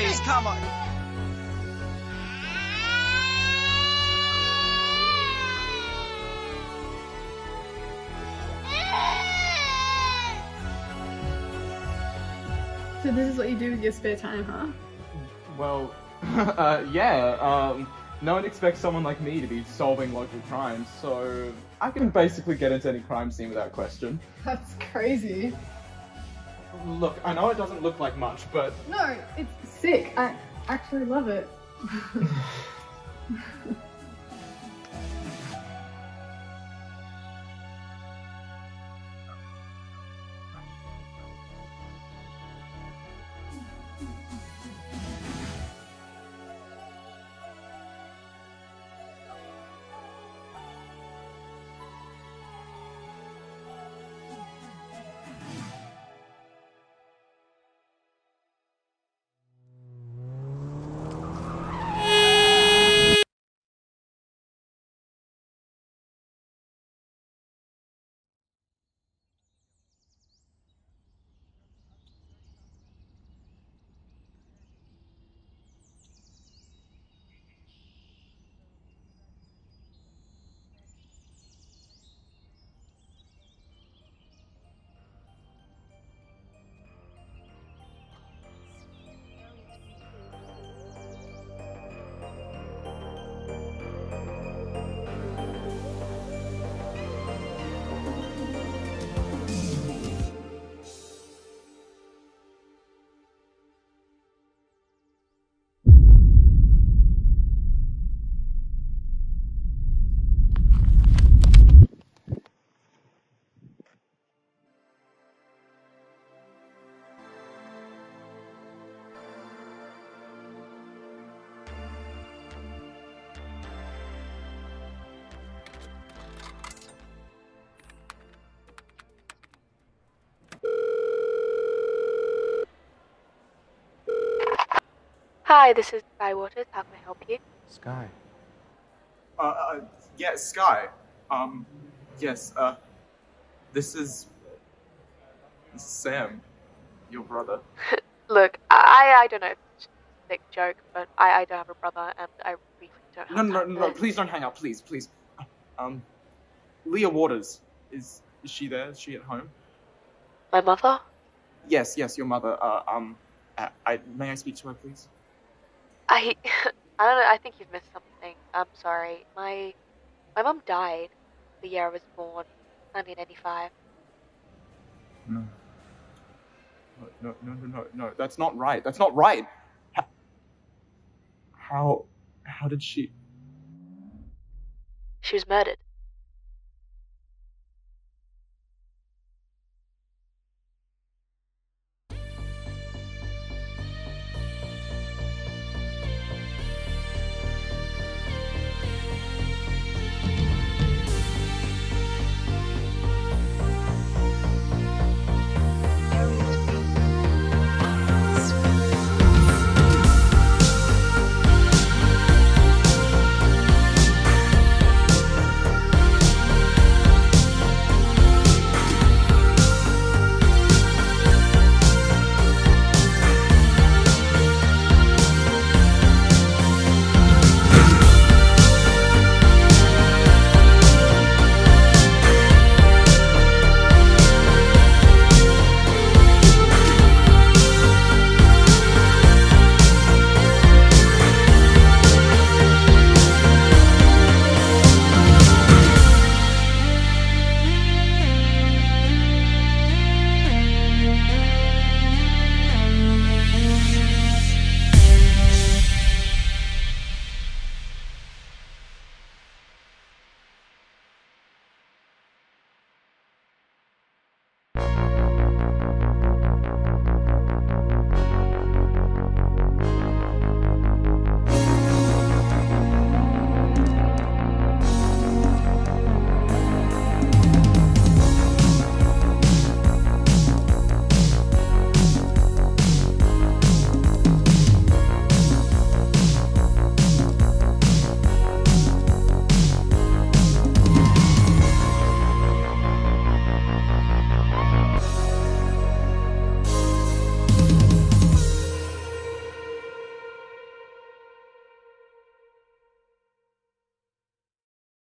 Please, come on. So this is what you do with your spare time, huh? Well, uh, yeah, um, no one expects someone like me to be solving local crimes, so I can basically get into any crime scene without question. That's crazy. Look, I know it doesn't look like much, but No, it's sick. I actually love it. Hi, this is Sky Waters. How can I help you? Sky. Uh, uh, yeah, Sky. Um, yes, uh, this is, this is Sam, your brother. Look, I I don't know if it's a sick joke, but I I don't have a brother, and I really don't have No, no, no, no, please don't hang up, please, please. Um, Leah Waters, is, is she there? Is she at home? My mother? Yes, yes, your mother. Uh, um, I, I, may I speak to her, please? I I don't know. I think you've missed something. I'm sorry. My my mom died the year I was born, 1985. No. No, no, no, no, no, that's not right. That's not right. How, how, how did she? She was murdered.